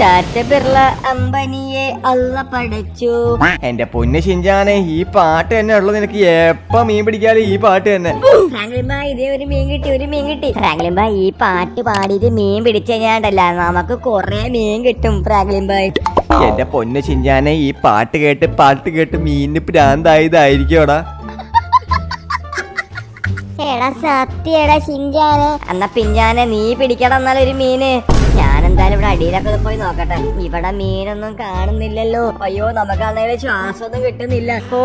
ടാറ്റ ബിർള അമ്പനിയെ അള്ള പടച്ചു. എന്റെ പൊന്ന് ഷിഞ്ചാനെ ഈ പാട്ട് തന്നെ ഉള്ളു. നിനക്ക് എപ്പ മീൻ പിടിക്കാലും ഈ പാട്ട് തന്നെ. ഫ്രാങ്ക്ലിൻ ഇതേ ഒരു മീൻ കിട്ടി ഒരു മീൻ കിട്ടി. ഫ്രാങ്ക്ലിൻ ഈ പാട്ട് പാടിയിട്ട് മീൻ പിടിച്ചു കഴിഞ്ഞാണ്ടല്ല നമുക്ക് കൊറേ മീൻ കിട്ടും ഫ്രാങ്ക്ലിൻ ബായ് എന്റെ പൊന്ന് ഷിഞ്ചാനെ ഈ പാട്ട് കേട്ട് പാട്ട് കേട്ട് മീനിന് പ്രാന്തായതായിരിക്കോടാ എടാ സത്യടാ ശിഞ്ചാന് എന്നാ പിഞ്ചാനെ നീ പിടിക്കണം എന്നാലൊരു മീന്. ഞാൻ എന്തായാലും ഇവിടെ അടിയിലൊക്കെ പോയി നോക്കട്ടെ. ഇവിടെ മീനൊന്നും കാണുന്നില്ലല്ലോ. അയ്യോ നമുക്ക് അന്നേരം ശ്വാസമൊന്നും കിട്ടുന്നില്ല. ഓ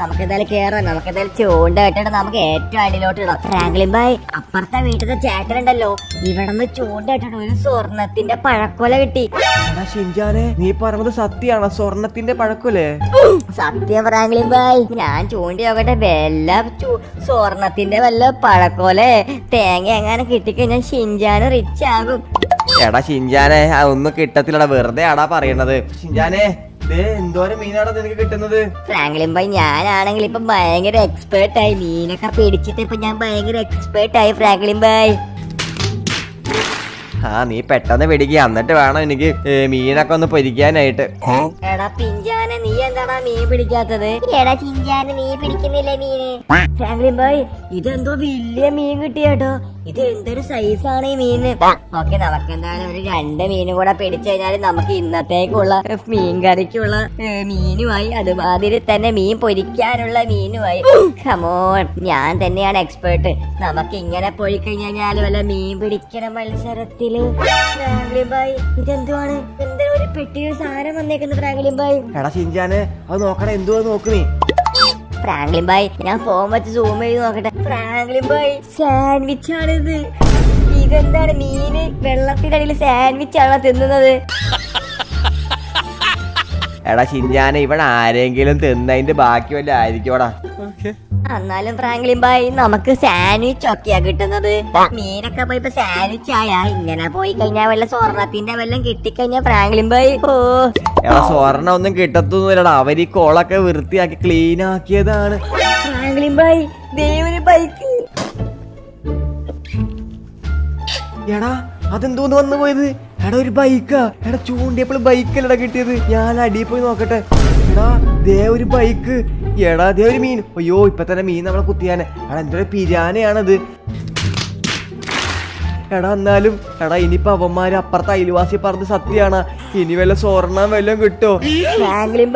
നമുക്ക് എന്തായാലും കേറാം. നമുക്ക് എന്തായാലും ചൂണ്ട ഇട്ടിട്ട് നമുക്ക് ഏറ്റവും അടിയിലോട്ട് ഇടാം. ഫ്രാങ്ക്ലിൻ ബായ് അപ്പുറത്തെ വീട്ടിലെ ചേട്ടനുണ്ടല്ലോ. ഇവിടെ നിന്ന് ചൂണ്ട ഇട്ടിട്ട് ഒരു സ്വർണത്തിന്റെ പഴക്കൊല കിട്ടി. ഷിഞ്ചാനെ നീ പറഞ്ഞത് സത്യാണോ സ്വർണത്തിന്റെ പഴക്കൊലേ? സത്യം ഫ്രാങ്ക്ലിൻ ബായ് ഞാൻ ചൂണ്ടി നോക്കട്ടെ. വല്ല സ്വർണത്തിന്റെ വല്ല പഴക്കോലെ. തേങ്ങ എങ്ങനെ കിട്ടിക്കഴിഞ്ഞാൽ ഷിൻജാന് റിച്ച് ആകും. എടാ ഷിൻജാനെ ആ ഒന്നും കിട്ടത്തില്ലടാ. വെറുതെ ആടാ പറയണത്. ഷിൻജാനെ ദേ എന്തോരം മീനാടാ നിനക്ക് കിട്ടുന്നത്? ഫ്രാങ്ക്ലിൻ ബായ് ഞാനാണെങ്കിൽ ഇപ്പൊ ഭയങ്കര എക്സ്പേർട്ട് ആയി. മീനൊക്കെ പിടിച്ചിട്ട് ഇപ്പൊ ഞാൻ ഭയങ്കര എക്സ്പേർട്ട് ആയി ഫ്രാങ്ക്ലിൻ ബായ് ആ നീ പെട്ടെന്ന് പിടിക്കുക എന്നിട്ട് വേണം എനിക്ക് മീനൊക്കെ ഒന്ന് പൊരിക്കാനായിട്ട്. എടാ പിഞ്ചാനെ നീ എന്താടാ മീൻ പിടിക്കാത്തത്? എടാ ചിഞ്ചാനെ നീ പിടിക്കുന്നില്ല മീന്? ഫ്രാങ്ക്ലിൻ ബായ് ഇതെന്തോ വലിയ മീൻ കിട്ടിയാട്ടോ. ഇത് എന്തൊരു സൈസാണ് ഈ മീന് ഓക്കെ നമുക്ക് എന്തായാലും ഒരു രണ്ട് മീനും കൂടെ പിടിച്ചു കഴിഞ്ഞാൽ നമുക്ക് ഇന്നത്തേക്കുള്ള മീൻ കറിക്കുള്ള മീനുമായി അതുമാതിരി തന്നെ മീൻ പൊരിക്കാനുള്ള മീനുമായി. കമോൺ ഞാൻ തന്നെയാണ് എക്സ്പേർട്ട് നമുക്ക് ഇങ്ങനെ പോയി കഴിഞ്ഞാൽ വല്ല മീൻ പിടിക്കണ മത്സരത്തിൽ. ബായ് ഇതെന്തുവാണ്? എന്തോ ഒരു പെട്ടിയൊരു സാധനം വന്നേക്കുന്നു ഫ്രാങ്ക്ലിൻ ബായ് എടാ അത് നോക്കണേ എന്തുവാ നോക്ക് നീ ഫ്രാങ്ക്ലിൻ ബായ് ഞാൻ ഫോൺ വെച്ച് സൂം ചെയ്ത് നോക്കട്ടെ. ഫ്രാങ്ക്ലിൻ ബായ് സാൻഡ്വിച്ച് ആണിത്. ഇതെന്താണ് മീന് വെള്ളത്തിനടിയിൽ സാൻഡ്വിച്ച് ആണോ തിന്നുന്നത്? എടാ ഷിഞ്ചാനെ ഇവിടെ ആരെങ്കിലും തിന്നതിന്റെ ബാക്കി വല്ല ആയിരിക്കോടാ എന്നാലും ഫ്രാങ്ക്ലിൻ ബായ് നമുക്ക് സാൻഡ്വിച്ച് ഒക്കെയാ കിട്ടുന്നത്. മീനൊക്കെ പോയി ഇപ്പൊ സാൻഡ്വിച്ച് ആയാ. ഇങ്ങനെ പോയി കഴിഞ്ഞാൽ വല്ല സ്വർണത്തിന്റെ വല്ലതും കിട്ടിക്കഴിഞ്ഞാ ഫ്രാങ്ക്ലിൻ ബായ്. ഓ. എടാ സ്വർണ ഒന്നും കിട്ടത്തൊന്നുമില്ലടാ. അവർ ഈ കോളൊക്കെ വൃത്തിയാക്കി ക്ലീൻ ആക്കിയതാണ്. ഫ്രാങ്ക്ലിൻ ബായ് ദൈവന് ബൈക്ക്. എടാ അതെന്തോന്ന് വന്നു പോയത്? എടാ ഒരു ബൈക്കാ. എടാ ചൂണ്ടിയപ്പോൾ ബൈക്കല്ലടാ കിട്ടിയത്. ഞാൻ അടിയിൽ പോയി നോക്കട്ടെ. എടാ ദേ ഒരു ബൈക്ക് എടാ ദേ ഒരു മീൻ. അയ്യോ ഇപ്പൊ തന്നെ മീൻ നമ്മളെ കുത്തിയാനെ. എടാ എന്തൊരു പിരാനയാണത് എടാ എന്നാലും എടാ ഇനിയിപ്പൊ അവന്മാര് അപ്പുറത്തെ അയൽവാസി പറഞ്ഞ സത്യാണ് ഇനി വല്ല സ്വർണം വല്ലതും കിട്ടോ? ഫ്രാങ്ക്ലിൻ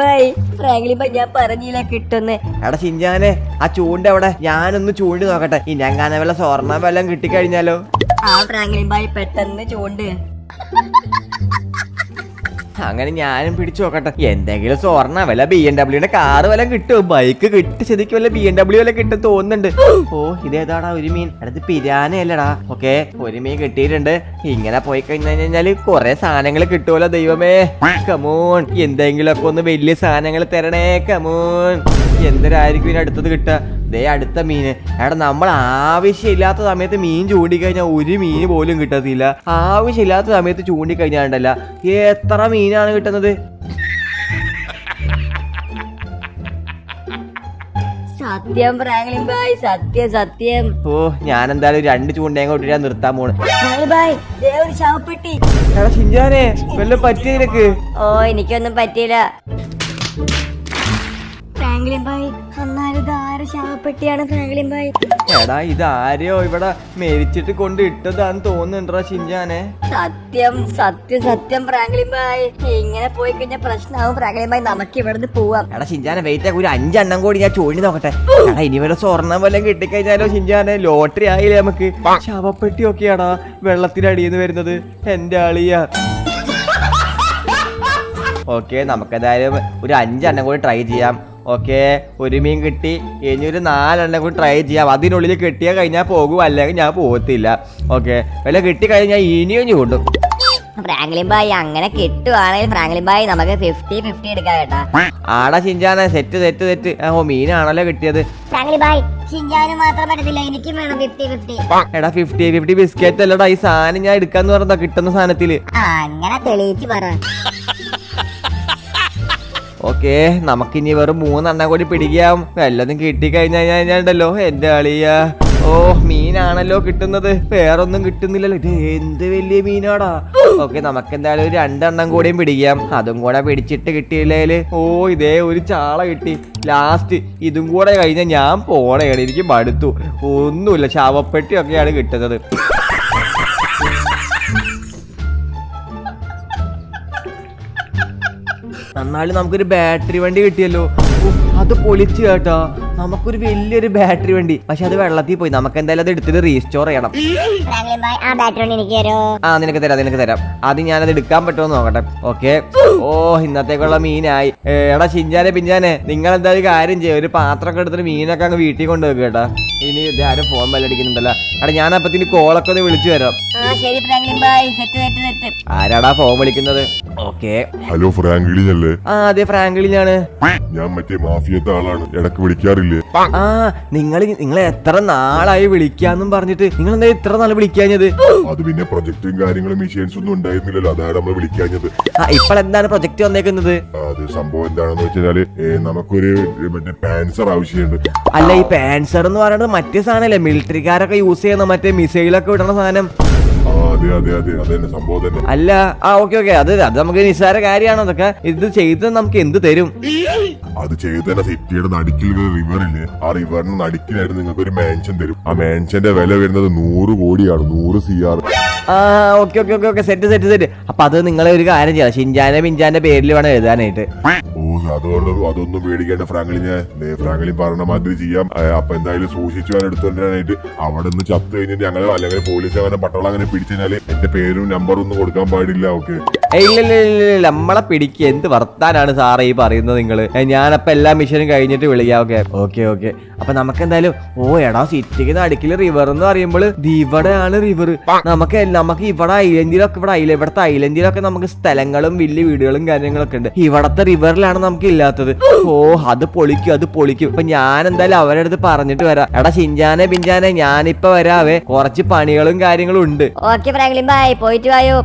ഫ്രാങ്ക്ലിൻ ഞാൻ പറഞ്ഞില്ല കിട്ടുന്നേ. എടാ ചിഞ്ചാനെ ആ ചൂണ്ട എവിടെ? ഞാനൊന്ന് ചൂണ്ടി നോക്കട്ടെ. ഇനി അങ്ങനെ വല്ല സ്വർണം വല്ലതും കിട്ടിക്കഴിഞ്ഞാലോ? ആ ഫ്രാങ്ക്ലിൻ ബായ് പെട്ടെന്ന് ചൂണ്ട്. അങ്ങനെ ഞാനും പിടിച്ചു നോക്കട്ടെ. എന്തെങ്കിലും സ്വർണ വല്ല ബി എം ഡബ്ല്യൂന്റെ കാറ് വല്ല കിട്ടും? ബൈക്ക് കിട്ടി. ശരിക്കും വല്ല ബി എം ഡബ്ല്യൂ വല്ല കിട്ടും തോന്നുന്നുണ്ട്. ഓ ഇതേതാടാ ഒരു മീൻ. അടുത്ത് പിരാനയല്ലടാ. ഓക്കെ ഒരു മീൻ കിട്ടിയിട്ടുണ്ട്. ഇങ്ങനെ പോയി കഴിഞ്ഞു കഴിഞ്ഞാൽ കൊറേ സാധനങ്ങൾ കിട്ടുമല്ലോ ദൈവമേ. കമോൺ എന്തെങ്കിലും ഒക്കെ ഒന്ന് വലിയ സാധനങ്ങൾ തരണേ. കമോൺ എന്തരായിരിക്കും ഇതിന് അടുത്തത് കിട്ടുക? ദേ അടുത്ത മീന്. എടാ നമ്മൾ ആവശ്യമില്ലാത്ത സമയത്ത് മീൻ ചൂണ്ടിക്കഴിഞ്ഞാൽ ഒരു മീൻ പോലും കിട്ടത്തില്ല. ആവശ്യമില്ലാത്ത സമയത്ത് ചൂണ്ടിക്കഴിഞ്ഞാണ്ടല്ല. എത്ര മീനാണ് കിട്ടുന്നത്? സത്യം ഫ്രാങ്ക്ലിൻ ബായ് സത്യം സത്യം. ഓ ഞാൻ എന്തായാലും രണ്ട് ചൂണ്ടയും കൊണ്ട് ഞാൻ നിർത്താൻ പോണ്. ബായ് ഒരു ശവപ്പെട്ടി എടാ ചിഞ്ചാനെ വല്ല പറ്റിയ ഓ എനിക്കൊന്നും പറ്റിയില്ല. ഫ്രാങ്ക്ലിൻ ബായ് എന്നാലും ഇതാര ശവപ്പെട്ടിയാണ് ഫ്രാങ്ക്ലിൻ ബായ് എടാ ഇത് ആരെയോ ഇവിടെ മേടിച്ചിട്ട് കൊണ്ട് ഇട്ടതാന്ന് തോന്നുന്നുണ്ടോ ചിഞ്ചാനെ സത്യം സത്യം സത്യം ഫ്രാങ്ക്ലിൻ ബായ് ഇങ്ങനെ പോയി കഴിഞ്ഞാൽ പ്രശ്നമാവും ഫ്രാങ്ക്ലിൻ ബായ് നമുക്ക് ഇവിടുന്ന് പോവാം. എടാ ചിഞ്ചാനെ വെയിറ്റ് ആക്കി ഒരു അഞ്ചെണ്ണം കൂടി ഞാൻ ചൂണ്ടി നോക്കട്ടെ. എടാ ഇനി വല്ല സ്വർണം വല്ലതും കിട്ടിക്കഴിഞ്ഞാലോ ചിഞ്ചാനെ ലോട്ടറി ആയില്ലേ നമുക്ക്? ശവപ്പെട്ടി ഒക്കെയാടാ വെള്ളത്തിനടിയിൽ നിന്ന് വരുന്നത്. എന്റെ ആളിയാ ഓക്കെ നമുക്കെന്തായാലും ഒരു അഞ്ചെണ്ണം കൂടി ട്രൈ ചെയ്യാം. ഓക്കെ ഒരു മീൻ കിട്ടി. ഇനി ഒരു നാലെണ്ണം കൂടി ട്രൈ ചെയ്യാം. അതിനുള്ളിൽ കിട്ടിയാൽ കഴിഞ്ഞാൽ പോകും അല്ലെങ്കിൽ ഞാൻ പോകത്തില്ല. ഓക്കെ വല്ല കിട്ടിക്കഴിഞ്ഞാൽ ഇനിയും ചൂണ്ടും ഫ്രാങ്ക്ലിൻ ബായ് അങ്ങനെ കിട്ടുവാണെങ്കിൽ ഫ്രാങ്ക്ലിൻ ബായ് നമുക്ക് ഫിഫ്റ്റി ഫിഫ്റ്റി എടുക്കാം കേട്ടാ. ആടാ ചിഞ്ചാന സെറ്റ് സെറ്റ് സെറ്റ് ഓ മീനാണല്ലോ കിട്ടിയത്. ഫ്രാങ്ക്ലിൻ ബായ് മാത്രം പറ്റത്തില്ല എനിക്കും വേണം ഫിഫ്റ്റി ഫിഫ്റ്റി എടാ ഫിഫ്റ്റി ഫിഫ്റ്റി ബിസ്ക്കറ്റ് അല്ലടാ ഈ സാധനം ഞാൻ എടുക്കാന്ന് പറഞ്ഞാ കിട്ടുന്ന സാധനത്തിൽ. അങ്ങനെ തെളിയിച്ച് പറ. ഓക്കെ നമുക്കിനി വെറും മൂന്നെണ്ണം കൂടി പിടിക്കാം. വല്ലതും കിട്ടിക്കഴിഞ്ഞാൽ ഞാൻ ഞാനുണ്ടല്ലോ എന്റെ അളിയ. ഓ മീനാണല്ലോ കിട്ടുന്നത്. വേറൊന്നും കിട്ടുന്നില്ലല്ലോ. ഇത് എന്ത് വലിയ മീനാടാ. ഓക്കെ നമുക്ക് എന്തായാലും ഒരു രണ്ടെണ്ണം കൂടിയും പിടിക്കാം. അതും കൂടെ പിടിച്ചിട്ട് കിട്ടിയില്ലേൽ. ഓ ഇതേ ഒരു ചാള കിട്ടി. ലാസ്റ്റ് ഇതും കൂടെ കഴിഞ്ഞാൽ ഞാൻ പോണേണ്. എനിക്ക് മടുത്തു. ഒന്നുമില്ല ശവപ്പെട്ടിയൊക്കെയാണ് കിട്ടുന്നത്. എന്നാലും നമുക്കൊരു ബാറ്ററി വണ്ടി കിട്ടിയല്ലോ. അത് പൊളിച്ചു കേട്ടോ. നമുക്കൊരു വലിയൊരു ബാറ്ററി വണ്ടി. പക്ഷെ അത് വെള്ളത്തിൽ പോയി. നമുക്ക് എന്തായാലും അത് എടുത്തിട്ട് റീസ്റ്റോർ ചെയ്യണം. ആ നിനക്ക് തരാം നിനക്ക് തരാം. ആദ്യം ഞാനത് എടുക്കാൻ പറ്റുമോ നോക്കട്ടെ. ഓക്കെ. ഓ ഇന്നത്തേക്കുള്ള മീനായി. എടാ ചിഞ്ചാനെ പിഞ്ചാനെ നിങ്ങൾ എന്തായാലും കാര്യം ചെയ്യും. ഒരു പാത്രമൊക്കെ എടുത്തിട്ട് മീനൊക്കെ അങ്ങ് വീട്ടിൽ കൊണ്ടുവെക്കുക കേട്ടോ. ഇനി ഇത് ആരും ഫോൺ ബെല്ലടിക്കുന്നുണ്ടല്ലോ എടാ ഞാൻ അപ്പത്തിന് കോളൊക്കെ ഒന്ന് വിളിച്ചു തരാം. ആരാടാ ഫോൺ വിളിക്കുന്നത്? ഓക്കെ. ഹലോ ഫ്രാങ്ക്ലിൻ അല്ലേ ആ അതെ ഫ്രാങ്കിളിനാണ് ഞാൻ മറ്റേ മാഫിയത്തെ ആളാണ്. ഇടയ്ക്ക് വിളിക്കാറില്ലേ. ആ നിങ്ങൾ നിങ്ങൾ എത്ര നാളായി വിളിക്കാന്നും പറഞ്ഞിട്ട് നിങ്ങൾ എന്താ ഇത്ര നാൾ വിളിക്കാഞ്ഞത്? അത് പിന്നെ പ്രൊജക്ടും കാര്യങ്ങളും മെഷീൻസ് ഒന്നും ഉണ്ടായിരുന്നില്ലല്ലോ. അതാണ് നമ്മൾ വിളിക്കാഞ്ഞത്. ആ ഇപ്പോൾ എന്താണ് പ്രൊജക്ട് വന്നേക്കുന്നത്? അത് സംഭവം എന്താണെന്ന് വെച്ചാൽ നമുക്കൊരു മറ്റേ പാൻസർ ആവശ്യമുണ്ട്. അല്ല ഈ പാൻസർ എന്ന് പറയുന്നത് മറ്റേ സാധനല്ലേ മിലിറ്ററിക്കാരൊക്കെ യൂസ് ചെയ്യുന്ന മറ്റേ മിസൈലൊക്കെ വിടണ സാധനം. അതെ അതെ അതെ. അത് തന്നെ സംഭവം തന്നെ. അല്ല ആ ഓക്കെ ഓക്കെ. അത് അത് നമുക്ക് നിസ്സാര കാര്യമാണ്. അതൊക്കെ ഇത് ചെയ്ത് നമുക്ക് എന്ത് തരും? അത് ചെയ്ത് തന്നെ സിറ്റിയുടെ നടുക്കിൽ റിവർ ഇല്ലേ? ആ റിവറിന് നടുക്കിലായിട്ട് നിങ്ങൾക്ക് ഒരു മാൻഷൻ തരും. ആ മാൻഷന്റെ വില വരുന്നത് നൂറ് കോടിയാണ്. നൂറ് സി ആർ ആ okay okay okay okay. Set set set. അപ്പൊ അത് നിങ്ങളെ ഒരു കാര്യം ചെയ്യാം. ഷിൻജാന്റെ പിഞ്ചാന്റെ പേരിൽ വേണം എഴുതാനായിട്ട്. അതുകൊണ്ട് അതൊന്നും പേടിക്കേണ്ട ഫ്രാങ്കളി ഞാൻ. ഫ്രാങ്കളി പറഞ്ഞ മാതിരി ചെയ്യാം. അപ്പൊ എന്തായാലും സൂക്ഷിച്ചു ഞാൻ എടുത്തുകൊണ്ടിരാനായിട്ട് അവിടെ നിന്ന് ചത്തു കഴിഞ്ഞിട്ട് ഞങ്ങൾ അല്ലെങ്കിൽ പോലീസ് അങ്ങനെ പട്ടാളം അങ്ങനെ പിടിച്ചു കഴിഞ്ഞാൽ എന്റെ പേരും നമ്പറും ഒന്നും കൊടുക്കാൻ പാടില്ല ഓക്കെ ഇല്ല ഇല്ല ഇല്ല ഇല്ല നമ്മളെ പിടിക്കുക എന്ത് വർത്താനാണ് സാറേ ഈ പറയുന്നത് നിങ്ങൾ ഞാനപ്പോ എല്ലാ മിഷനും കഴിഞ്ഞിട്ട് വിളിക്കാം ഓക്കെ ഓക്കെ ഓക്കെ അപ്പൊ നമുക്ക് എന്തായാലും ഓ എടാ സിറ്റിക്ക് നടുക്കിൽ റിവർ എന്ന് പറയുമ്പോൾ ഇവിടെയാണ് റിവർ നമുക്ക് നമുക്ക് ഇവിടെ ഐലൻഡിലൊക്കെ ഇവിടെ ഐല ഇവിടുത്തെ ഐലൻഡിലൊക്കെ നമുക്ക് സ്ഥലങ്ങളും വലിയ വീടുകളും കാര്യങ്ങളൊക്കെ ഉണ്ട്. ഇവിടത്തെ റിവറിലാണ് നമുക്ക് ഇല്ലാത്തത് ഓ അത് പൊളിക്കും അത് പൊളിക്കും. ഇപ്പൊ ഞാൻ എന്തായാലും അവരുടെ അടുത്ത് പറഞ്ഞിട്ട് വരാം. എടാ ചിഞ്ചാനെ പിഞ്ചാനെ ഞാനിപ്പോ വരാവേ. കുറച്ച് പണികളും കാര്യങ്ങളും ഉണ്ട്. ഓക്കെ പോയിട്ട് വായോ.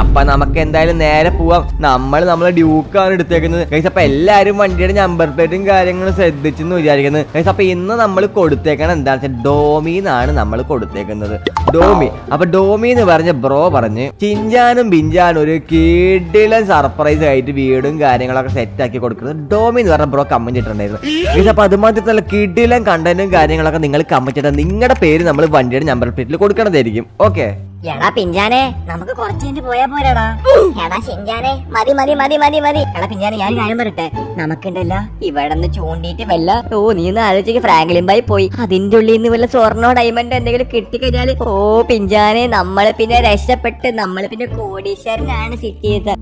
അപ്പൊ നമുക്ക് എന്തായാലും നേരെ പോവാം. നമ്മൾ നമ്മളെ ഡ്യൂക്കാണ് എടുത്തേക്കുന്നത്. ഗൈസ് അപ്പൊ എല്ലാരും വണ്ടിയുടെ നമ്പർ പ്ലേറ്റും കാര്യങ്ങളും ശ്രദ്ധിച്ചെന്ന് വിചാരിക്കുന്നത് ഗൈസ് അപ്പൊ ഇന്ന് നമ്മൾ കൊടുത്തേക്കണം എന്താണെന്ന് വെച്ചാൽ ഡോമിന്നാണ് നമ്മൾ കൊടുത്തേക്കുന്നത്. ഡോമി. അപ്പൊ ഡോമി എന്ന് പറഞ്ഞ ബ്രോ പറഞ്ഞ് ചിഞ്ചാനും ബിഞ്ചാനും ഒരു കിടിലൻ സർപ്രൈസ് ആയിട്ട് വീടും കാര്യങ്ങളൊക്കെ സെറ്റ് ആക്കി കൊടുക്കുന്നത് ഡോമി എന്ന് പറഞ്ഞ ബ്രോ കമന്റ് ഇട്ടിട്ടുണ്ടായിരുന്നു. ഗൈസ് അപ്പൊ അതുമാതിരി നല്ല കിടിലൻ കണ്ടന്റും കാര്യങ്ങളൊക്കെ നിങ്ങൾ കമന്റ് ഇട്ടാൽ നിങ്ങളുടെ പേര് നമ്മൾ വണ്ടിയുടെ നമ്പർ പ്ലേറ്റിൽ കൊടുക്കണതായിരിക്കും. ഓക്കെ എടാ പിഞ്ചാനെ നമുക്ക് കുറച്ച് കഴിഞ്ഞ് പോയാ പോരാടാ. എടാ ഷിഞ്ചാനെ മതി മതി മതി മതി മതി. എടാ പിഞ്ചാനെ ഞാൻ കാര്യം പറയട്ടെ? നമുക്കുണ്ടല്ല ഇവിടെ നിന്ന് ചൂണ്ടിയിട്ട് വല്ല ഓ നീ ഒന്ന് ആലോചിക്ക് ഫ്രാങ്ക്ലിൻ ബായി പോയി. അതിന്റെ ഉള്ളിൽ നിന്ന് വല്ല സ്വർണോ ഡയമണ്ടോ എന്തെങ്കിലും കിട്ടിക്കഴിഞ്ഞാൽ ഓ പിഞ്ചാനെ നമ്മൾ പിന്നെ രക്ഷപ്പെട്ട് നമ്മൾ പിന്നെ കോടീശ്വരനാണ് സിറ്റിയത്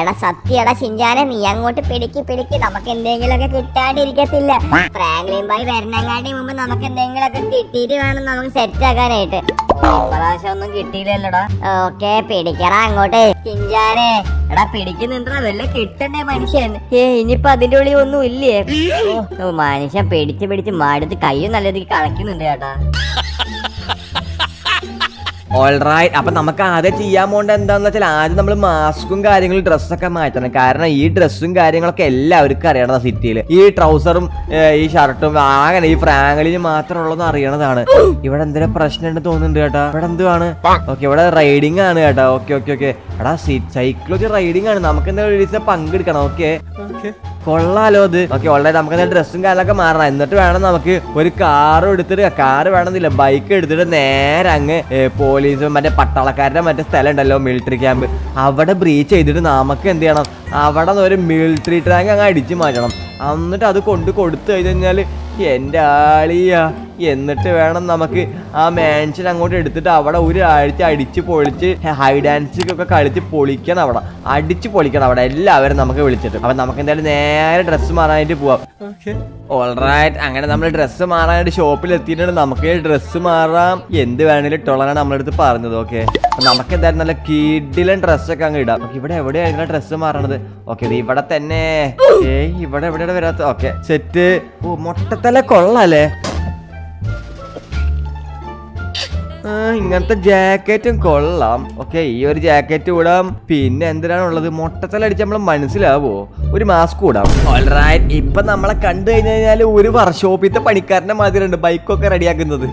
എടാ സത്യടാ ചിഞ്ചാനെ നീ അങ്ങോട്ട് പിടിക്ക് പിടിക്ക്. നമുക്ക് എന്തെങ്കിലുമൊക്കെ കിട്ടാണ്ടിരിക്കത്തില്ല. ഫ്രാങ്ക്ലിൻ ബായ് വരണങ്ങാണ്ടി മുമ്പ് നമുക്ക് എന്തെങ്കിലുമൊക്കെ കിട്ടിയിട്ട് വേണം നമുക്ക് സെറ്റ് ആക്കാനായിട്ട്. പ്രാവശ്യം ഒന്നും കിട്ടിയില്ലല്ലോടാ. ഓക്കെ പിടിക്കടാ അങ്ങോട്ട്. ചിഞ്ചാനെ എടാ പിടിക്കുന്നുണ്ടാ വല്ല കിട്ടണ്ടേ മനുഷ്യൻ? ഏ ഇനിയിപ്പൊ അതിന്റെ ഉള്ളിൽ ഒന്നും ഇല്ലേ? മനുഷ്യൻ പിടിച്ച് പിടിച്ച് മടുത്ത് കയ്യും നല്ല രീതിക്ക് കളിക്കുന്നുണ്ട് ചേട്ടാ. ഓൾറൈറ്റ് അപ്പൊ നമുക്ക് ആദ്യം ചെയ്യാൻ പോകേണ്ട എന്താന്ന് വെച്ചാൽ ആദ്യം നമ്മൾ മാസ്കും കാര്യങ്ങളും ഡ്രസ്സൊക്കെ മാറ്റണം. കാരണം ഈ ഡ്രസ്സും കാര്യങ്ങളൊക്കെ എല്ലാവർക്കും അറിയണതാ സിറ്റിയിൽ ഈ ട്രൗസറും ഈ ഷർട്ടും അങ്ങനെ ഈ ഫ്രാങ്കലിന് മാത്രം ഉള്ളതെന്ന് അറിയണതാണ്. ഇവിടെ എന്തെങ്കിലും പ്രശ്നമുണ്ട് തോന്നുന്നുണ്ട് കേട്ടോ. ഇവിടെ എന്തുവാണ്? ഓക്കെ ഇവിടെ റൈഡിംഗ് ആണ് കേട്ടോ. ഓക്കെ ഓക്കെ ഓക്കെ എടാ സൈക്കിൾ വെച്ച് റൈഡിങ് ആണ്. നമുക്ക് എന്തായാലും ഒരു പങ്കെടുക്കണം. ഓക്കെ കൊള്ളാലോ അത് ഓക്കെ ഓൾറെഡി നമുക്ക് ഡ്രസ്സും കാര്യങ്ങളൊക്കെ മാറണം. എന്നിട്ട് വേണം നമുക്ക് ഒരു കാറും എടുത്തിട്ട് കാർ വേണമെന്നില്ല. ബൈക്ക് എടുത്തിട്ട് നേരെ അങ്ങ് പോലീസ് മറ്റേ പട്ടാളക്കാരുടെ മറ്റേ സ്ഥലം ഉണ്ടല്ലോ മിലിറ്ററി ക്യാമ്പ് അവിടെ ബ്രീച്ച് ചെയ്തിട്ട് നമുക്ക് എന്ത് ചെയ്യണം? അവിടെ ഒരു മിലിറ്ററി ടാങ്ക് അങ്ങ് അടിച്ചു മാറ്റണം. എന്നിട്ട് അത് കൊണ്ട് കൊടുത്തു കഴിഞ്ഞാൽ എന്റെ ആളിയാ. എന്നിട്ട് വേണം നമുക്ക് ആ മാൻഷൻ അങ്ങോട്ട് എടുത്തിട്ട് അവിടെ ഒരാഴ്ച അടിച്ച് പൊളിച്ച് ഹൈ ഡാൻസ് ഒക്കെ കളിച്ച് പൊളിക്കണം അവിടെ. അടിച്ച് പൊളിക്കണം അവിടെ. എല്ലാവരും നമുക്ക് വിളിച്ചിട്ട്. അപ്പൊ നമുക്ക് എന്തായാലും നേരെ ഡ്രസ്സ് മാറാനായിട്ട് പോവാം. ഓൾറൈറ്റ് അങ്ങനെ നമ്മൾ ഡ്രസ്സ് മാറാനായിട്ട് ഷോപ്പിൽ എത്തിയിട്ടുണ്ട്. നമുക്ക് ഡ്രസ്സ് മാറാം. എന്ത് വേണേലും ഇട്ടോളാനാണ് നമ്മുടെ അടുത്ത് പറഞ്ഞത്. ഓക്കെ നമുക്ക് എന്തായാലും നല്ല കിഡിലൻ ഡ്രസ്സൊക്കെ അങ്ങ് ഇടാം. ഇവിടെ എവിടെയായിരുന്നു ഡ്രസ്സ് മാറണത്? ഓക്കെ ഇത് ഇവിടെ തന്നെ. ഏയ് ഇവിടെ എവിടെയാണ് വരാത്ത ഓക്കെ സെറ്റ് ഓ മൊട്ടത്തല കൊള്ളാല്ലേ ഇങ്ങനത്തെ ജാക്കറ്റും കൊള്ളാം. ഓക്കെ ഈ ഒരു ജാക്കറ്റ് ഇടാം. പിന്നെ എന്തിനാണുള്ളത്? മൊട്ടത്തലടിച്ച് നമ്മൾ മനസ്സിലാവോ? ഒരു മാസ്ക് ഇടാം. ഓൾറൈറ്റ് ഇപ്പൊ നമ്മളെ കണ്ടു കഴിഞ്ഞു കഴിഞ്ഞാൽ ഒരു വർക്ക്ഷോപ്പിത്തെ പണിക്കാരന്റെ മാതിരിയുണ്ട്. ബൈക്കൊക്കെ റെഡിയാക്കുന്നത്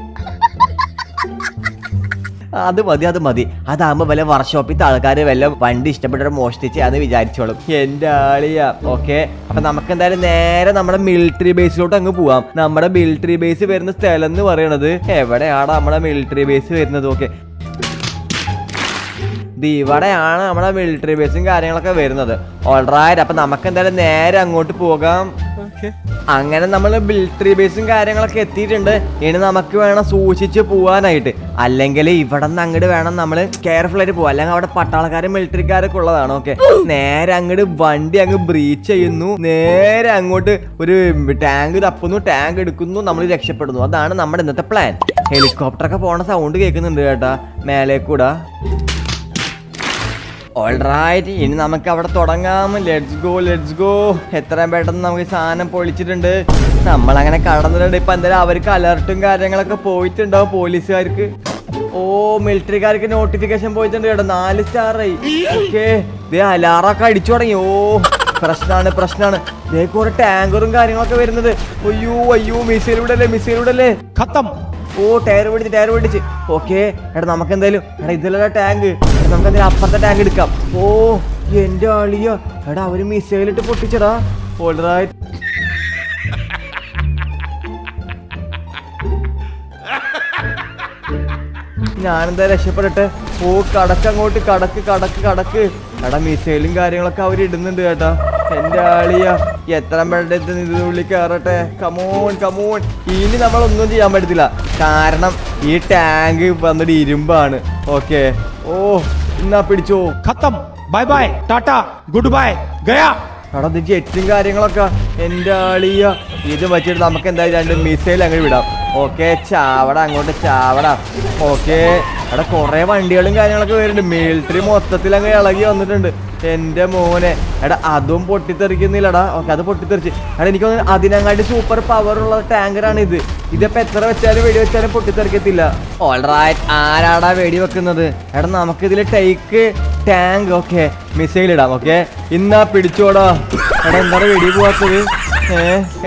അത് മതി അത് മതി. അതാകുമ്പോ വല്ല വർക്ക്ഷോപ്പിത്തെ ആൾക്കാർ വല്ല വണ്ടി ഇഷ്ടപ്പെട്ട മോഷ്ടിച്ച് അത് വിചാരിച്ചോളും. എന്റെ ആളിയാ. ഓക്കെ അപ്പൊ നമുക്ക് എന്തായാലും നേരെ നമ്മുടെ മിലിറ്ററി ബേസിലോട്ട് അങ്ങ് പോവാം. നമ്മുടെ മിലിറ്ററി ബേസ് വരുന്ന സ്ഥലം എന്ന് പറയണത് എവിടെയാണ് നമ്മുടെ മിലിറ്ററി ബേസ് വരുന്നത്? ഓക്കെ ഇവിടെയാണ് നമ്മുടെ മിലിറ്ററി ബേസും കാര്യങ്ങളൊക്കെ വരുന്നത്. ഓൾറൈറ്റ് അപ്പൊ നമുക്ക് എന്തായാലും നേരെ അങ്ങോട്ട് പോകാം. അങ്ങനെ നമ്മൾ മിലിറ്ററി ബേസും കാര്യങ്ങളൊക്കെ എത്തിയിട്ടുണ്ട്. ഇനി നമുക്ക് വേണം സൂക്ഷിച്ച് പോവാനായിട്ട്. അല്ലെങ്കിൽ ഇവിടെ നിന്ന് അങ്ങോട്ട് വേണം നമ്മൾ കെയർഫുൾ ആയിട്ട് പോവാം. അല്ലെങ്കിൽ അവിടെ പട്ടാളക്കാരും മിലിറ്ററിക്കാരൊക്കെ ഉള്ളതാണ് ഓക്കെ നേരെ അങ്ങോട്ട് വണ്ടി അങ്ങ് ബ്രീച്ച് ചെയ്യുന്നു. നേരെ അങ്ങോട്ട് ഒരു ടാങ്ക് തപ്പുന്നു. ടാങ്ക് എടുക്കുന്നു. നമ്മൾ രക്ഷപ്പെടുന്നു. അതാണ് നമ്മുടെ ഇന്നത്തെ പ്ലാൻ ഹെലികോപ്റ്റർ ഒക്കെ പോണ സൗണ്ട് കേൾക്കുന്നുണ്ട് കേട്ടാ. മേലെ കൂടാ ഓൾറൈറ്റ് ഇനി നമുക്ക് അവിടെ തുടങ്ങാം. ലെറ്റ്സ് ഗോ ലെറ്റ്സ് ഗോ എത്രയും പെട്ടെന്ന് നമുക്ക് സാധനം പൊളിച്ചിട്ടുണ്ട്. നമ്മളങ്ങനെ കടന്നിട്ടുണ്ട്. ഇപ്പം എന്തായാലും അവർക്ക് അലർട്ടും കാര്യങ്ങളൊക്കെ പോയിട്ടുണ്ടാവും പോലീസുകാർക്ക്? ഓ മിലിറ്ററിക്കാർക്ക് നോട്ടിഫിക്കേഷൻ പോയിട്ടുണ്ട് കേട്ടോ. നാല് സ്റ്റാറായി ഓക്കെ ദേ അലാറൊക്കെ അടിച്ചു തുടങ്ങി. ഓ പ്രശ്നമാണ് പ്രശ്നമാണ് ദേ കുറെ ടാങ്കറും കാര്യങ്ങളൊക്കെ വരുന്നത്. അയ്യോ അയ്യോ മിസൈലൂടെ അല്ലേ മിസൈലൂടെ ഓ ടയർ പിടിച്ച് ടയർ പിടിച്ച്. ഓക്കെ എടാ നമുക്ക് എന്തായാലും എടാ ടാങ്ക് നമുക്ക് അതിന് അപ്പുറത്തെ ടാങ്ക് എടുക്കാം. ഓ എന്റെ ആളിയോ എടാ അവർ മിസൈലിട്ട് പൊട്ടിച്ചടാ. ഓൾറൈറ്റ് ഞാനെന്താ രക്ഷപ്പെടട്ടെ? ഓ കടക്ക് അങ്ങോട്ട് കടക്ക് കടക്ക് കടക്ക്. എടാ മിസൈലും കാര്യങ്ങളൊക്കെ അവർ ഇടുന്നുണ്ട് കേട്ടാ. എന്റെ ആളിയ എത്ര പേരുടെ ഇതിനുള്ളിൽ കയറട്ടെ കമോൺ കമോൺ ഇനി നമ്മളൊന്നും ചെയ്യാൻ പറ്റത്തില്ല. കാരണം ഈ ടാങ്ക് വന്നിട്ട് ഇരുമ്പാണ്. ഓക്കെ ഓ എന്നാ പിടിച്ചോ. ഖത്തം. Bye bye. Tata. Good bye. Gaya. എടാ ഇത് കാര്യങ്ങളൊക്കെ എന്റെ ആളിയ. ഇത് വെച്ചിട്ട് നമുക്ക് എന്തായാലും രണ്ട് മിസൈൽ അങ്ങനെ വിടാം. ഓക്കെ ചാവട അങ്ങോട്ട് ചാവട. ഓക്കെ അവിടെ കുറെ വണ്ടികളും കാര്യങ്ങളൊക്കെ വരുന്നുണ്ട്. മിലിറ്ററി മൊത്തത്തിൽ അങ്ങ് ഇളകി വന്നിട്ടുണ്ട്. എന്റെ മോനെ എടാ അതും പൊട്ടിത്തെറിക്കുന്നില്ലടാ. ഓക്കെ അത് പൊട്ടിത്തെറിച്ച്. എടാ തോന്നുന്നു അതിനങ്ങാട്ടി സൂപ്പർ പവർ ഉള്ള ടാങ്കറാണ് ഇത്. ഇതിപ്പോ എത്ര വെച്ചാലും വെടി വെച്ചാലും പൊട്ടിത്തെറിക്കത്തില്ല. ഓൾറൈറ്റ് ആരാടാ വെടി വെക്കുന്നത്? എടാ നമുക്ക് നമുക്കിതിൽ ടൈക്ക് ടാങ്ക് ഓക്കെ മിസൈൽ ഇടാം ഓക്കെ. ഇന്നാ പിടിച്ചോടാ. എടാ എന്താണ് വെടി പോവാത്തത്?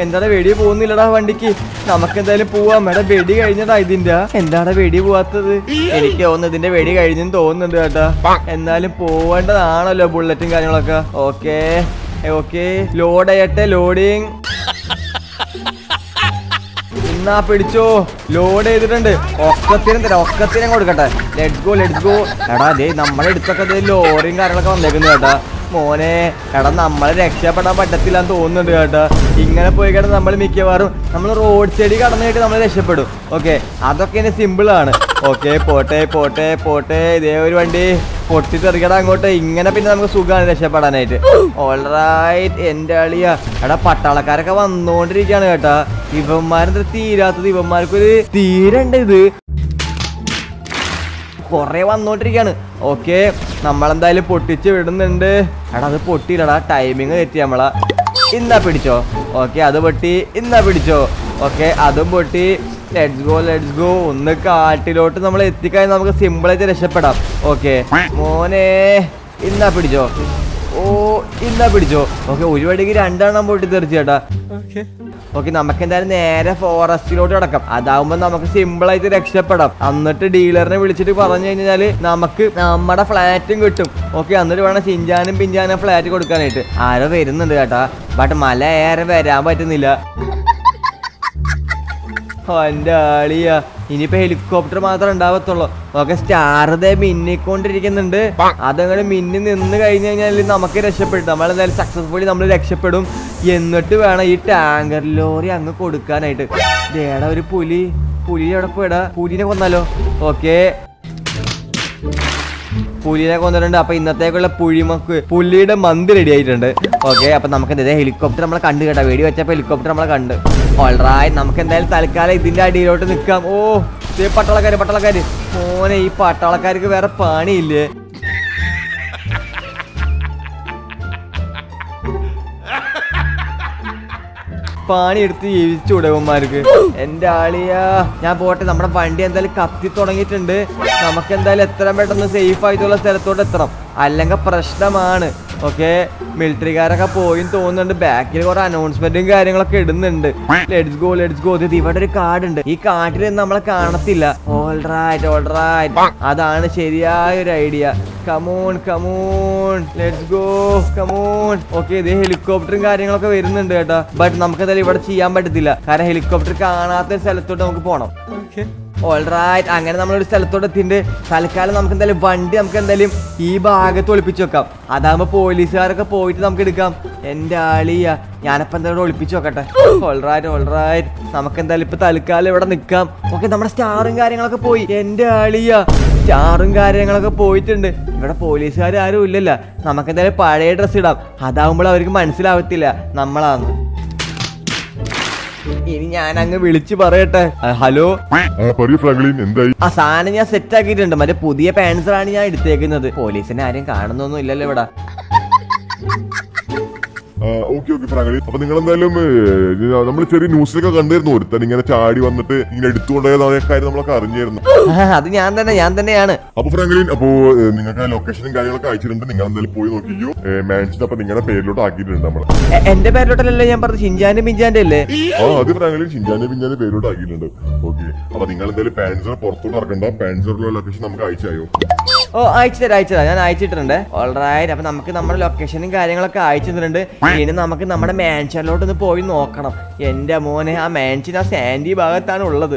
എന്താടാ വെടി പോകുന്നില്ലടാ വണ്ടിക്ക്? നമുക്ക് എന്തായാലും പോവാം. എടാ വെടി കഴിഞ്ഞതാ ഇതിന്റെ. എന്താടാ വെടി പോവാത്തത്? എനിക്ക് തോന്നുന്നു ഇതിന്റെ വെടി കഴിഞ്ഞെന്ന് തോന്നുന്നുണ്ട് കേട്ടാ. എന്നാലും പോവേണ്ടതാണല്ലോ ബുള്ളറ്റും കാര്യങ്ങളൊക്കെ. Okay okay. ലോഡ് ചെയ്യട്ടെ ലോഡിങ്. എന്നാ പിടിച്ചോ. ലോഡ് ചെയ്തിട്ടുണ്ട്. ഒക്കത്തിനും തരാം ഒക്കത്തിനും കൊടുക്കട്ടെ. ലെറ്റ്സ് ഗോ ലെറ്റ്സ് ഗോ എടാ ദേ നമ്മളെടുത്തൊക്കെ ലോറിയും കാര്യങ്ങളൊക്കെ വന്നേക്കുന്നു കേട്ടാ. മോനെ എടാ നമ്മളെ രക്ഷപ്പെടാൻ പറ്റത്തില്ല എന്ന് തോന്നുന്നുണ്ട് കേട്ടോ. ഇങ്ങനെ പോയി കേട്ടോ നമ്മൾ മിക്കവാറും നമ്മൾ റോഡ് സൈഡിൽ കടന്നിട്ട് നമ്മൾ രക്ഷപ്പെടും. ഓക്കെ അതൊക്കെ ഇനി സിമ്പിൾ ആണ്. ഓക്കെ പോട്ടെ പോട്ടെ പോട്ടെ. ഇതേ ഒരു വണ്ടി പൊട്ടിത്തെറിക്കട അങ്ങോട്ട്. ഇങ്ങനെ പിന്നെ നമുക്ക് സുഖമാണ് രക്ഷപ്പെടാനായിട്ട്. ഓൾറൈറ്റ് എന്റെ അളിയ. എടാ പട്ടാളക്കാരൊക്കെ വന്നുകൊണ്ടിരിക്കുകയാണ് കേട്ടാ. ഇവന്മാരെന്താ തീരാത്തത്? ഇവന്മാർക്കൊരു തീരണ്ട ഇത്. കൊറേ വന്നോണ്ടിരിക്കാണ്. ഓക്കെ നമ്മളെന്തായാലും പൊട്ടിച്ച് വിടുന്നുണ്ട്. എടാ അത് പൊട്ടിയില്ലടാ ടൈമിങ് തെറ്റി നമ്മളാ. ഇന്നാ പിടിച്ചോ. ഓക്കെ അത് പൊട്ടി ഇന്നാ പിടിച്ചോ. ഓക്കെ അതും പൊട്ടി. ലെറ്റ്സ് ഗോ ലെറ്റ്സ് ഗോ ഒന്ന് കാട്ടിലോട്ട് നമ്മൾ എത്തിക്കഴിഞ്ഞാൽ നമുക്ക് സിമ്പിളായിട്ട് രക്ഷപ്പെടാം. ഓക്കെ മോനെ ഇന്നാ പിടിച്ചോ. ഓ ഇന്നാ പിടിച്ചോ. ഓക്കെ ഒരു വടിക്ക് രണ്ടെണ്ണം പോയിട്ട് തെറിച്ചു ചേട്ടാ ഓക്കെ. നമുക്ക് എന്തായാലും നേരെ ഫോറസ്റ്റിലോട്ട് കിടക്കാം. അതാവുമ്പോ നമുക്ക് സിമ്പിൾ ആയിട്ട് രക്ഷപ്പെടാം. എന്നിട്ട് ഡീലറിനെ വിളിച്ചിട്ട് പറഞ്ഞു കഴിഞ്ഞാൽ നമുക്ക് നമ്മുടെ ഫ്ലാറ്റും കിട്ടും. ഓക്കെ എന്നിട്ട് വേണം ചിഞ്ചാനും പിഞ്ചാനും ഫ്ലാറ്റ് കൊടുക്കാനായിട്ട്. ആരോ വരുന്നുണ്ട് കേട്ടാ. ബട്ട് മല ഏറെ വരാൻ പറ്റുന്നില്ല. എന്റെ ആളിയാ. ഇനിയിപ്പോ ഹെലികോപ്റ്റർ മാത്രമേ ഉണ്ടാവത്തുള്ളൂ. ഒക്കെ സ്റ്റാർ ദേ മിന്നിക്കൊണ്ടിരിക്കുന്നുണ്ട്. അതങ്ങനെ മിന്നി നിന്ന് കഴിഞ്ഞു കഴിഞ്ഞാൽ നമുക്ക് രക്ഷപ്പെടും. നമ്മളെന്തായാലും സക്സസ്ഫുള്ളി നമ്മൾ രക്ഷപ്പെടും. എന്നിട്ട് വേണം ഈ ടാങ്കർ ലോറി അങ്ങ് കൊടുക്കാനായിട്ട്. ഏടാ ഒരു പുലി. പുലി എവിടെ പോയടാ പുലിനെ കൊന്നാലോ? ഓക്കെ പുലിനെ കൊന്നിട്ടുണ്ട്. അപ്പൊ ഇന്നത്തേക്കുള്ള പുഴിമക്ക് പുലിയുടെ മന്ത് റെഡി ആയിട്ടുണ്ട്. ഓക്കെ അപ്പൊ നമുക്ക് എന്താ ഹെലികോപ്റ്റർ നമ്മളെ കണ്ടു കേട്ടോ. വെടി വെച്ചപ്പോ ഹെലികോപ്റ്റർ നമ്മളെ കണ്ട്. ഓൾറായി നമുക്ക് എന്തായാലും തൽക്കാലം ഇതിന്റെ അടിയിലോട്ട് നിൽക്കാം. ഓ പട്ടാളക്കാര് പട്ടാളക്കാര്. മോനെ ഈ പട്ടാളക്കാർക്ക് വേറെ പണിയില്ലേ? കൂലിപ്പാണി എടുത്ത് ജീവിച്ചു ഇവന്മാർക്ക്. എന്റെ ആളിയാ ഞാൻ പോട്ടെ നമ്മുടെ വണ്ടി എന്തായാലും കത്തി തുടങ്ങിയിട്ടുണ്ട്. നമുക്ക് എന്തായാലും എത്രയും പെട്ടെന്ന് സേഫ് ആയിട്ടുള്ള സ്ഥലത്തോട്ട് എത്തണം. അല്ലെങ്കിൽ പ്രശ്നമാണ്. ഓക്കെ മിലിറ്ററിക്കാരൊക്കെ പോയി തോന്നുന്നുണ്ട്. ബാക്കിൽ കുറെ അനൗൺസ്മെന്റും കാര്യങ്ങളൊക്കെ ഇടുന്നുണ്ട്. ലെറ്റ്സ് ഗോ ലെറ്റ്സ് ഗോ ഇവിടെ ഒരു കാർഡ് ഉണ്ട് ഈ കാർഡിൽ നമ്മളെ കാണത്തില്ല. ഓൾറൈറ്റ് ഓൾറൈറ്റ് അതാണ് ശരിയായ ഒരു idea come on come on let's go come on okay ഇത് ഹെലികോപ്റ്ററും കാര്യങ്ങളൊക്കെ വരുന്നുണ്ട് കേട്ടോ. ബട്ട് നമുക്ക് എന്തായാലും ഇവിടെ ചെയ്യാൻ പറ്റത്തില്ല. കാരണം ഹെലികോപ്റ്റർ കാണാത്ത സ്ഥലത്തോട്ട് നമുക്ക് പോകണം ഓക്കെ ഓൾറൈറ്റ് അങ്ങനെ നമ്മളൊരു സ്ഥലത്തോട്ട് എത്തിയിട്ടുണ്ട്. തൽക്കാലം നമുക്ക് എന്തായാലും വണ്ടി നമുക്ക് എന്തായാലും ഈ ഭാഗത്ത് ഒളിപ്പിച്ച് വെക്കാം. അതാകുമ്പോൾ പോലീസുകാരൊക്കെ പോയിട്ട് നമുക്ക് എടുക്കാം. എന്റെ ആളിയ ഞാനപ്പോൾ എന്തായാലും ഒളിപ്പിച്ച് വെക്കട്ടെ. ഓൾറൈറ്റ് ഓൾറൈറ്റ് നമുക്ക് എന്തായാലും ഇപ്പൊ തൽക്കാലം ഇവിടെ നിൽക്കാം. ഓക്കെ നമ്മുടെ സ്റ്റാറും കാര്യങ്ങളൊക്കെ പോയി. എന്റെ ആളിയ സ്റ്റാറും കാര്യങ്ങളൊക്കെ പോയിട്ടുണ്ട്. ഇവിടെ പോലീസുകാർ ആരും ഇല്ലല്ല. നമുക്ക് എന്തായാലും പഴയ ഡ്രസ്സ് ഇടാം. അതാവുമ്പോൾ അവർക്ക് മനസ്സിലാവത്തില്ല നമ്മളാന്ന്. ഇനി ഞാൻ അങ്ങ് വിളിച്ചു പറയട്ടെ. ഹലോ? എന്തായി? ആ സാധനം ഞാൻ സെറ്റ് ആക്കിയിട്ടുണ്ട്. മറ്റേ പുതിയ പാൻസറാണ് ഞാൻ എടുത്തേക്കുന്നത്. പോലീസിനെ ആരും കാണുന്നൊന്നും ഇല്ലല്ലോ ഇവിടെ. ഓക്കെ ഓക്കെ ഫ്രാങ്ക്ലിൻ അപ്പൊ നിങ്ങൾ എന്തായാലും നമ്മൾ ചെറിയ ന്യൂസിലൊക്കെ കണ്ടിരുന്നു. ഒരുത്തൻ ഇങ്ങനെ ചാടി വന്നിട്ട് ഇങ്ങനെ എടുത്തുകൊണ്ടേതായ കാര്യം നമ്മളൊക്കെ അറിഞ്ഞിരുന്നു. അത് ഞാൻ തന്നെ ഞാൻ തന്നെയാണ്. അപ്പൊ ഫ്രാങ്കലിൻ അപ്പോ നിങ്ങൾക്ക് ലൊക്കേഷനും കാര്യങ്ങളൊക്കെ അയച്ചിട്ടുണ്ട്. നിങ്ങൾ എന്തായാലും പോയി നോക്കിയോ മാൻഷൻ അപ്പൊ നിങ്ങളുടെ പേരിലോട്ട് ആക്കിയിട്ടുണ്ട് നമ്മൾ എന്റെ പേരിലോട്ടല്ലല്ലോ ഞാൻ പറഞ്ഞു ഷിൻജാന്റെ മിഞ്ചാന്റെ അല്ലേ? ആ അത് ഫ്രാങ്കലിൻ ഷിൻജാന്റെ പിഞ്ചാന്റെ പേരിലോട്ട് ആക്കിയിട്ടുണ്ട്. ഓക്കെ. അപ്പൊ നിങ്ങൾ എന്തായാലും പാൻസർ പുറത്തോട്ട് ഇറക്കണ്ട. പാൻസറിലുള്ള ലൊക്കേഷൻ നമുക്ക് അയച്ചായോ? ഓ അയച്ചു തരാം അയച്ചു തരാം ഞാൻ അയച്ചിട്ടുണ്ട്. ഓൾറൈറ്റ് അപ്പൊ നമുക്ക് നമ്മുടെ ലൊക്കേഷനും കാര്യങ്ങളൊക്കെ അയച്ചു തന്നിട്ടുണ്ട്. ഇനി നമുക്ക് നമ്മുടെ മാൻഷനിലോട്ട് ഒന്ന് പോയി നോക്കണം. എന്റെ മോനെ ആ മാൻഷൻ ആ സാൻഡി ഭാഗത്താണ് ഉള്ളത്.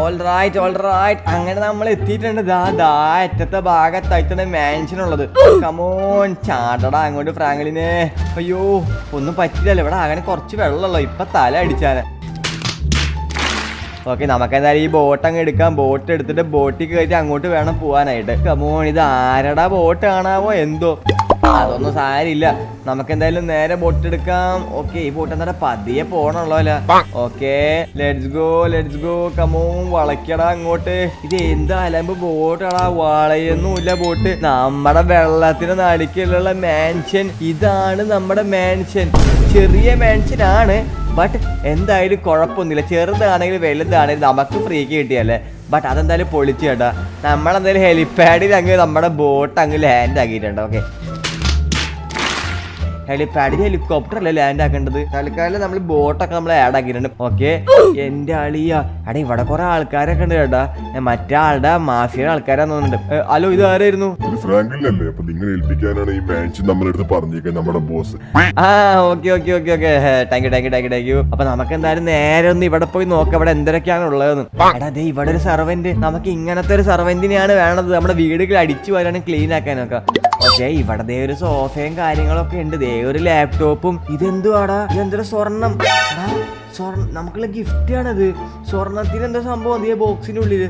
ഓൾറൈറ്റ് ഓൾറൈറ്റ് അങ്ങനെ നമ്മൾ എത്തിയിട്ടുണ്ട്. ദാ ദാ അറ്റത്തെ ഭാഗത്തായിട്ടാണ് മാൻഷൻ ഉള്ളത്. കമോൺ ചാടടാ അങ്ങോട്ട് ഫ്രാങ്ക്ലിനെ അയ്യോ ഒന്നും പറ്റില്ലല്ലോ. ഇവിടെ അങ്ങനെ കുറച്ച് വെള്ളമുള്ളൂ. ഇപ്പൊ തല അടിച്ചാൽ ഓക്കെ നമുക്ക് എന്തായാലും ഈ ബോട്ട് അങ്ങ് എടുക്കാം. ബോട്ട് എടുത്തിട്ട് ബോട്ടിൽ കയറ്റി അങ്ങോട്ട് വേണം പോവാനായിട്ട്. കമോൺ ഇത് ആരടാ ബോട്ട് കാണാവോ? എന്തോ? അതൊന്നും സാരില്ല നമുക്ക് എന്തായാലും നേരെ ബോട്ട് എടുക്കാം. ഓക്കെ ഈ ബോട്ട് എന്താ പതിയെ പോണല്ലോ അല്ല okay let's go let's go come on വളയ്ക്കടാ അങ്ങോട്ട്. ഇത് എന്താ അലമ്പ് ബോട്ടാടാ വളയൊന്നുമില്ല ബോട്ട് നമ്മുടെ വെള്ളത്തിന് നടുക്കിലുള്ള മാൻഷൻ ഇതാണ് നമ്മുടെ മാൻഷൻ ചെറിയ മാൻഷൻ ആണ്. ബട്ട് എന്തായാലും കുഴപ്പമൊന്നുമില്ല. ചെറുതാണെങ്കിലും വലുതാണെങ്കിലും നമുക്ക് ഫ്രീ കിട്ടിയല്ലേ? ബട്ട് അതെന്തായാലും പൊളിച്ചു കേട്ടോ. നമ്മളെന്തായാലും ഹെലിപ്പാഡിൽ അങ്ങ് നമ്മുടെ ബോട്ട് അങ്ങ് ലാൻഡ് ആക്കിയിട്ടുണ്ട്. ഓക്കെ ഹെലിപ്പാഡിൽ ഹെലികോപ്റ്റർ അല്ലേ ലാൻഡ് ആക്കേണ്ടത്? തൽക്കാലം നമ്മൾ ബോട്ടൊക്കെ നമ്മൾ ആഡ് ആക്കിയിട്ടുണ്ട്. ഓക്കെ എന്റെ അളിയ. എടാ ഇവിടെ കുറെ ആൾക്കാരൊക്കെ ഉണ്ട് കേട്ടാ. മറ്റേ ആളുടെ മാഫിയുടെ ആൾക്കാരാന്ന് തോന്നുന്നുണ്ട്. ഹലോ ഇത് ആരായിരുന്നു? ഇത് ഫ്രാങ്ക്ലിനല്ലേ അപ്പൊ നിങ്ങൾ ഏൽപ്പിക്കാനാണ് ഈ മാൻഷൻ നമ്മളെടുത്ത് പറഞ്ഞേക്കുന്നത് നമ്മുടെ ബോസ് ആ okay okay okay okay thank you thank you thank you thank you അപ്പൊ നമുക്ക് എന്തായാലും നേരെ ഒന്ന് ഇവിടെ പോയി നോക്കാം. ഇവിടെ എന്തൊക്കെയാണ് ഉള്ളതെന്ന്. എടാ ദേ ഇവിടെ ഒരു സർവന്റ് നമുക്ക് ഇങ്ങനത്തെ ഒരു സർവന്റിനെയാണ് വേണത് നമ്മുടെ വീടുകൾ അടിച്ചു വരാനും ക്ലീൻ ആക്കാനൊക്കെ ഓക്കെ ഇവിടെ ദേ ഒരു സോഫയും കാര്യങ്ങളൊക്കെ ഉണ്ട്. ദേ ഒരു ലാപ്ടോപ്പും ഇതെന്തുവാടാ? ഇതെന്തൊരു സ്വർണം? സ്വർണം നമുക്കുള്ള ഗിഫ്റ്റ് ആണത്. സ്വർണത്തിന് എന്തോ സംഭവം അതേ ബോക്സിനുള്ളിൽ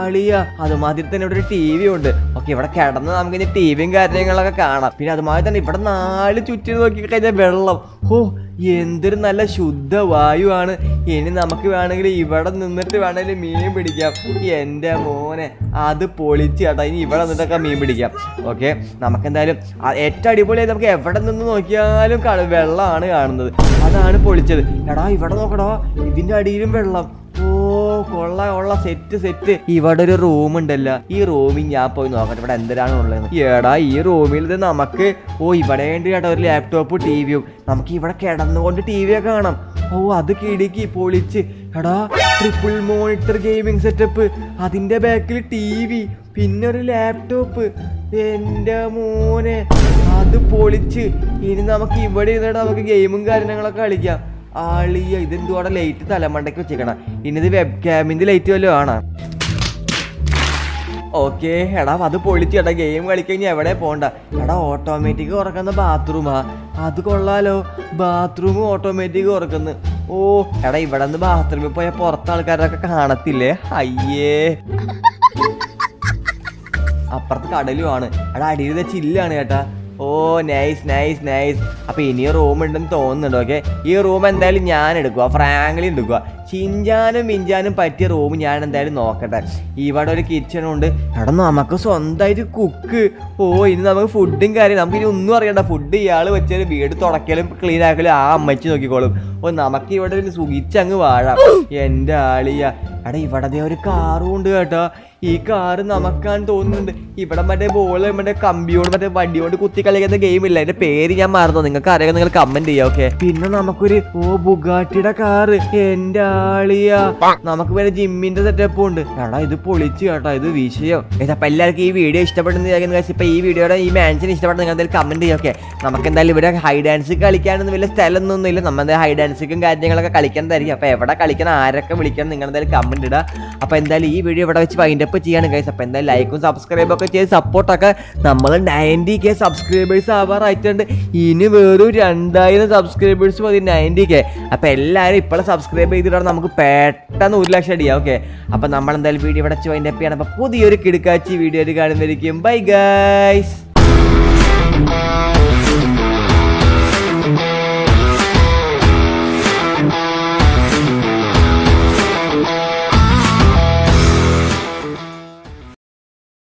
അളിയ അതുമാതിരി തന്നെ ഇവിടെ ഒരു ടി വി ഉണ്ട്. ഓക്കെ ഇവിടെ കിടന്ന് നമുക്ക് ഇനി ടി വിയും കാര്യങ്ങളൊക്കെ കാണാം. പിന്നെ അതുമാതിരി തന്നെ ഇവിടെ നാല് ചുറ്റിന് നോക്കി കഴിഞ്ഞാൽ വെള്ളം. ഓ എന്തൊരു നല്ല ശുദ്ധ വായുവാണ് ഇനി നമുക്ക് വേണമെങ്കിൽ ഇവിടെ നിന്നിട്ട് വേണമെങ്കിൽ മീൻ പിടിക്കാം. എന്റെ മോനെ അത് പൊളിച്ച് കേട്ടോ. ഇനി ഇവിടെ നിന്നിട്ടൊക്കെ മീൻ പിടിക്കാം. ഓക്കെ? നമുക്കെന്തായാലും ഏറ്റവും അടിപൊളിയായി നമുക്ക് എവിടെ നിന്ന് നോക്കിയാലും വെള്ളമാണ് കാണുന്നത്. അതാണ് പൊളിച്ചത്. എടാ ഇവിടെ നോക്കടാ. ഇതിന്റെ അടിയിലും വെള്ളം. കൊള്ള കൊള്ള സെറ്റ് സെറ്റ് ഇവിടെ ഒരു റൂം ഉണ്ടല്ലോ. ഈ റൂമിൽ ഞാൻ പോയി നോക്കട്ടെ. ഇവിടെ എന്തിനാണ് ഉള്ളത് എടാ ഈ റൂമിൽ ഇത് നമുക്ക് ഓ ഇവിടെ വേണ്ടി കേട്ടോ ഒരു ലാപ്ടോപ്പ് ടി വിയും നമുക്ക് ഇവിടെ കിടന്നുകൊണ്ട് ടി വി ഒക്കെ കാണാം. ഓ അത് കിടുക്കി പൊളിച്ച്. എടാ ട്രിപ്പിൾ മോണിറ്റർ ഗെയിമിംഗ് സെറ്റപ്പ് അതിന്റെ ബാക്കിൽ ടി വി പിന്നെ ഒരു ലാപ്ടോപ്പ് എന്റെ മോനെ അത് പൊളിച്ച്. ഇനി നമുക്ക് ഇവിടെ ഇരുന്നിട്ട് നമുക്ക് ഗെയിമും കാര്യങ്ങളൊക്കെ കളിക്കാം. ആളിയ ഇതെന്തുവാടെ ലൈറ്റ് തലമണ്ടയ്ക്ക് വെച്ചേക്കണം. ഇനി ഇത് വെബ് ക്യാമിന്റെ ലൈറ്റ് വല്ലതും ആണ്? ഓക്കെ എടാ അത് പൊളിച്ച് എടാ ഗെയിം കളിക്കഴിഞ്ഞ് എവിടെ പോണ്ട. എടാ ഓട്ടോമാറ്റിക് ഉറക്കുന്ന ബാത്റൂമാ അത് കൊള്ളാലോ. Bathroom automatic ഉറക്കുന്നു. ഓ എടാ ഇവിടെ നിന്ന് ബാത്റൂമിൽ പോയ പുറത്ത് ആൾക്കാരൊക്കെ കാണത്തില്ലേ? അയ്യേ. അപ്പുറത്ത് കടലുമാണ്. എടാ അടിയിൽ ചില്ലാണ് കേട്ടാ. ഓ നൈസ് നൈസ് നൈസ് അപ്പൊ ഇനി റൂം ഉണ്ടെന്ന് തോന്നുന്നുണ്ട് ഓക്കെ ഈ റൂം എന്തായാലും ഞാൻ എടുക്കുക ഫ്രാങ്ക്ലി എടുക്കുക ചിഞ്ചാനും മിഞ്ചാനും പറ്റിയ റൂം ഞാൻ എന്തായാലും നോക്കട്ടെ. ഇവിടെ ഒരു കിച്ചണും ഉണ്ട്. എടാ നമുക്ക് സ്വന്തമായിട്ട് കുക്ക് ഓ ഇനി നമുക്ക് ഫുഡും കാര്യം നമുക്ക് ഇനി ഒന്നും അറിയണ്ട. ഫുഡ് ഇയാൾ വെച്ചാലും വീട് തുടക്കലും ക്ലീൻ ആക്കലും ആ അമ്മച്ചി നോക്കിക്കോളും. ഓ നമുക്ക് ഇവിടെ ഒരു സുഖിച്ചങ്ങ് വാഴാം. എന്റെ ആളിയ. എടാ ഇവിടെ ഒരു കാറും ഉണ്ട് കേട്ടോ. ഈ കാറ് നമുക്കാൻ തോന്നുന്നുണ്ട്. ഇവിടെ മറ്റേ ബോൾ മറ്റേ കമ്പിയോട് മറ്റേ വണ്ടിയോട് കുത്തി കളിക്കുന്ന ഗെയിം ഇല്ല. അതിന്റെ പേര് ഞാൻ മറന്നു. നിങ്ങൾക്ക് അറിയാം നിങ്ങൾ കമന്റ് ചെയ്യാം ഓക്കെ പിന്നെ നമുക്കൊരു ഓ ബുഗാട്ടിയുടെ കാറ് എന്റെ ആളിയാ. നമുക്ക് വേറെ ജിമ്മിന്റെ സെറ്റപ്പ് ഉണ്ട്. എടാ ഇത് പൊളിച്ചു കേട്ടോ ഇത് വിഷയം. ഇതപ്പൊ എല്ലാവർക്കും ഈ വീഡിയോ ഇഷ്ടപ്പെടുന്ന. ഇപ്പൊ ഈ വീഡിയോയുടെ ഈ മാൻഷൻ ഇഷ്ടപ്പെടുന്ന നിങ്ങൾ എന്തായാലും കമന്റ് ചെയ്യാം ഓക്കെ നമുക്ക് എന്തായാലും ഇവിടെ ഹൈ ഡാൻസ് കളിക്കാനൊന്നും വലിയ സ്ഥലമൊന്നും ഇല്ല നമ്മൾ ഹൈ ഡാൻസിക്കും കാര്യങ്ങളൊക്കെ കളിക്കാൻ കളിക്കുന്നതായിരിക്കും അപ്പൊ എവിടെ കളിക്കണം ആരൊക്കെ വിളിക്കണം നിങ്ങൾ എന്തായാലും കമന്റ് ഇടുക അപ്പൊ എന്തായാലും ഈ വീഡിയോ ഇവിടെ വെച്ച് വൈൻഡ് അപ്പ് ചെയ്യാണ് ഗൈസ് അപ്പോൾ എന്തായാലും ലൈക്കും സബ്സ്ക്രൈബും ഒക്കെ ചെയ്ത് സപ്പോർട്ടൊക്കെ നമ്മൾ നയന്റി കെ സബ്സ്ക്രൈബേഴ്സ് ആവാറായിട്ടുണ്ട് ഇനി വെറും രണ്ടായിരം സബ്സ്ക്രൈബേഴ്സ് മതി നയന്റി കെ അപ്പോൾ എല്ലാവരും ഇപ്പോഴും സബ്സ്ക്രൈബ് ചെയ്തിട്ടാണ് നമുക്ക് പെട്ടെന്ന് ഒരു ലക്ഷം അടിയാം ഓക്കെ അപ്പോൾ നമ്മൾ എന്തായാലും വീഡിയോ ഇവിടെ അതിന്റെ അപ്പിയാണ് ചെയ്യണം. പുതിയൊരു കിടക്കാച്ചി വീഡിയോ ആയിട്ട് കാണുന്നതായിരിക്കും. Bye guys